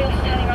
still standing